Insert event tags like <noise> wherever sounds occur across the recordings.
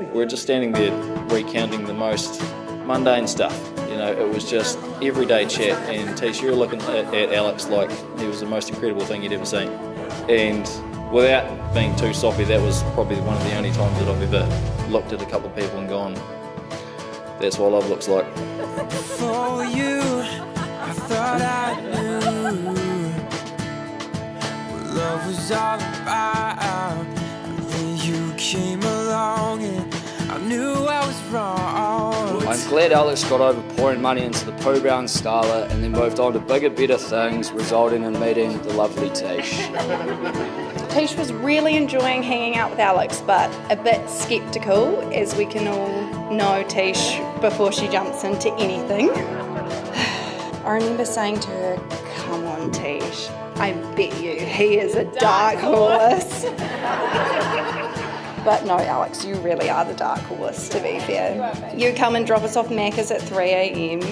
We're just standing there recounting the most mundane stuff. You know, it was just everyday chat, and Tesh, you were looking at, at Alex like he was the most incredible thing you'd ever seen. And without being too soppy, that was probably one of the only times that I've ever looked at a couple of people and gone, that's what love looks like. For you, I thought I knew love was all about. And then you came knew I was wrong. I'm glad Alex got over pouring money into the Pooh Brown Starlet and then moved on to bigger, better things, resulting in meeting the lovely Tesh. Tesh was really enjoying hanging out with Alex, but a bit sceptical, as we can all know Tesh before she jumps into anything. <sighs> I remember saying to her, Come on, Tesh, I bet you he is a dark horse. <laughs> But no, Alex, you really are the dark horse, to be fair. You come and drop us off Macca's at 3 a.m.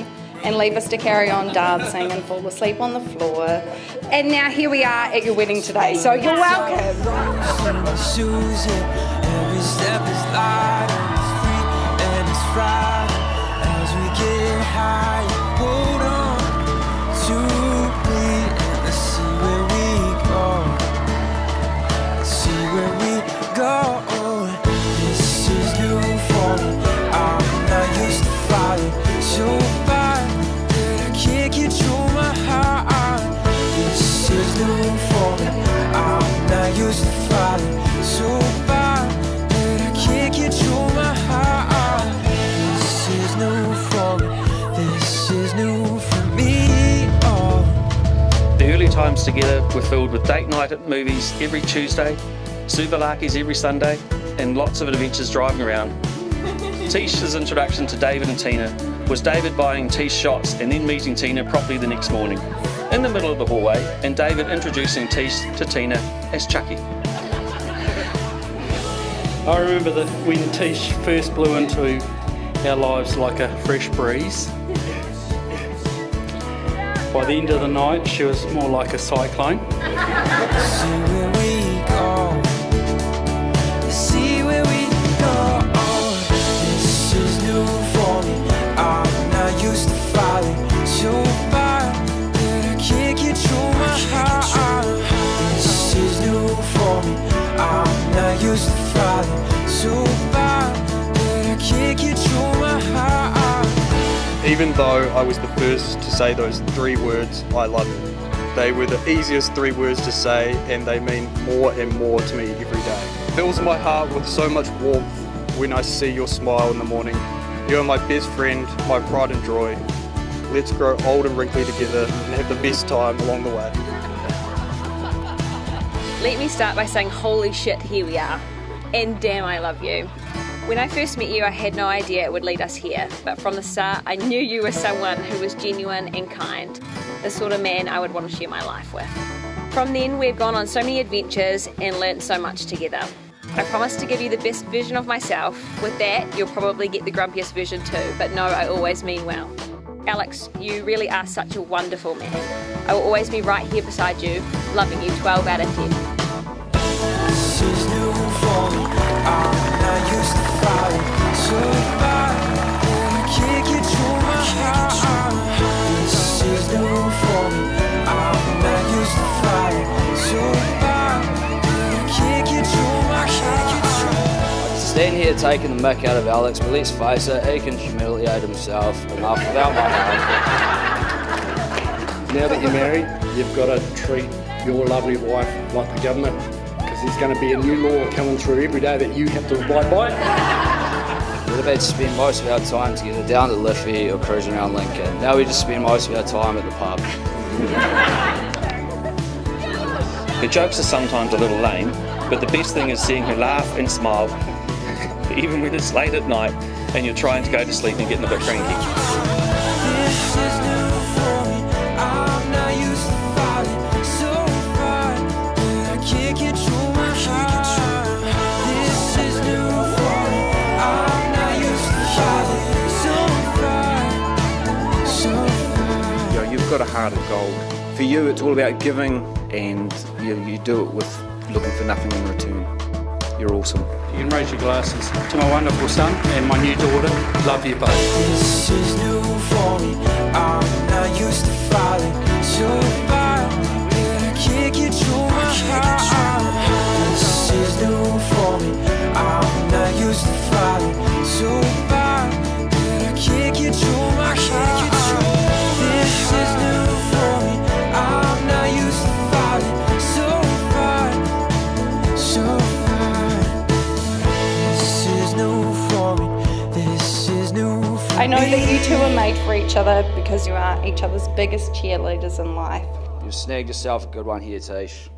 and leave us to carry on dancing and fall asleep on the floor. And now here we are at your wedding today, so you're welcome. Times together were filled with date night at movies every Tuesday, Souvlakis every Sunday, and lots of adventures driving around. <laughs> Tesh's introduction to David and Tina was David buying Tesh shots and then meeting Tina properly the next morning in the middle of the hallway and David introducing Tesh to Tina as Chucky. I remember that when Tesh first blew into our lives like a fresh breeze, by the end of the night, she was more like a cyclone. Even though I was the first to say those three words, I love you. They were the easiest three words to say and they mean more and more to me every day. It fills my heart with so much warmth when I see your smile in the morning. You are my best friend, my pride and joy. Let's grow old and wrinkly together and have the best time along the way. Let me start by saying, holy shit, here we are. And damn, I love you. When I first met you, I had no idea it would lead us here, but from the start, I knew you were someone who was genuine and kind, the sort of man I would want to share my life with. From then, we've gone on so many adventures and learnt so much together. I promise to give you the best version of myself. With that, you'll probably get the grumpiest version too, but no, I always mean well. Alex, you really are such a wonderful man. I will always be right here beside you, loving you 12 out of 10. Stand here taking the mick out of Alex, but let's face it, he can humiliate himself enough without my help. Now that you're married, you've got to treat your lovely wife like the government there's going to be a new law coming through every day that you have to abide by. We'd have had to spend most of our time together down to Liffey or cruising around Lincoln. Now we just spend most of our time at the pub. the jokes are sometimes a little lame, but the best thing is seeing her laugh and smile <laughs> even when it's late at night and you're trying to go to sleep and getting a bit cranky. Heart of gold. For you, it's all about giving, and you, you do it with looking for nothing in return. You're awesome. You can raise your glasses to my wonderful son and my new daughter. Love you both. This is new for me. I'm not used to falling so far. I can't control my heart. This is new for me. I'm not used to falling so I know that you two are made for each other because you are each other's biggest cheerleaders in life. You've snagged yourself a good one here, Tesh.